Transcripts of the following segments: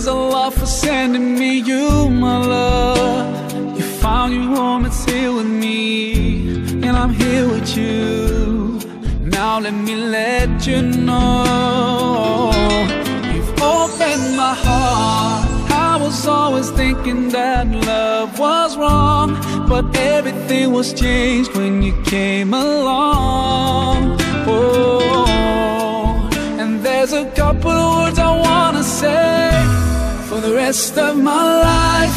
Praise Allah for sending me you, my love. You found your home, it's here with me, and I'm here with you. Now let me let you know you've opened my heart. I was always thinking that love was wrong, but everything was changed when you came along. Rest of my life.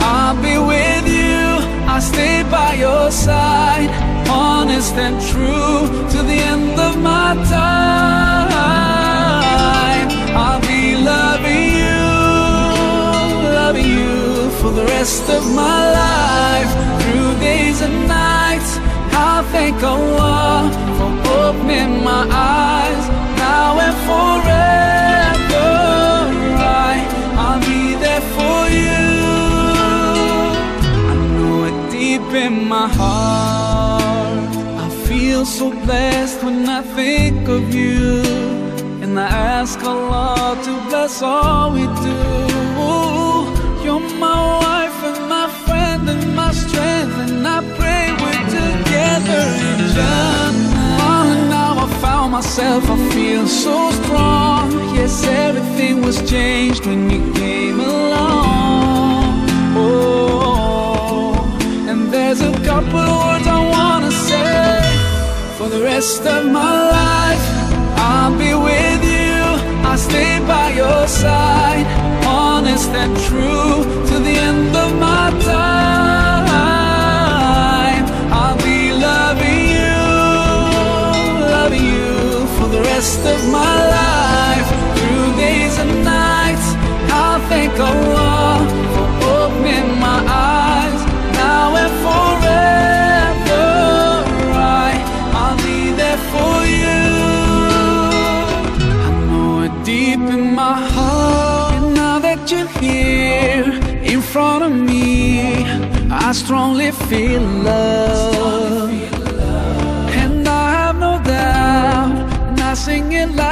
I'll be with you, I'll stay by your side, honest and true to the end of my time. I'll be loving you, loving you for the rest of my life, in my heart. I feel so blessed when I think of you. And I ask Allah to bless all we do. You're my wife and my friend and my strength. And I pray we're together in Jannah. Oh, now I found myself, I feel so strong. Yes, everything was changed when rest of my life. I'll be with you, I'll stay by your side, honest and true to the end of my time. I'll be loving you, loving you for the rest of my life, And you're here in front of me, I strongly feel love. And I have no doubt, and I sing it loud,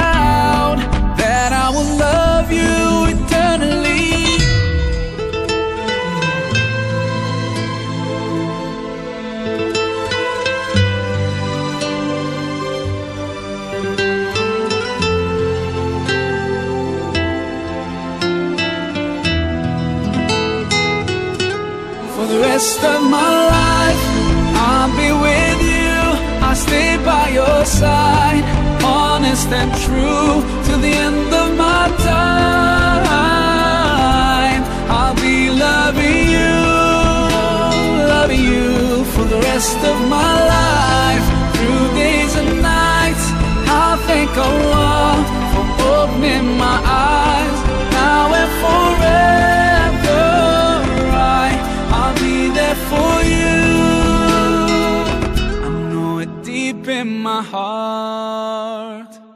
the rest of my life, I'll be with you. I'll stay by your side, honest and true to the end of my time. I'll be loving you, loving you for the rest of in my heart.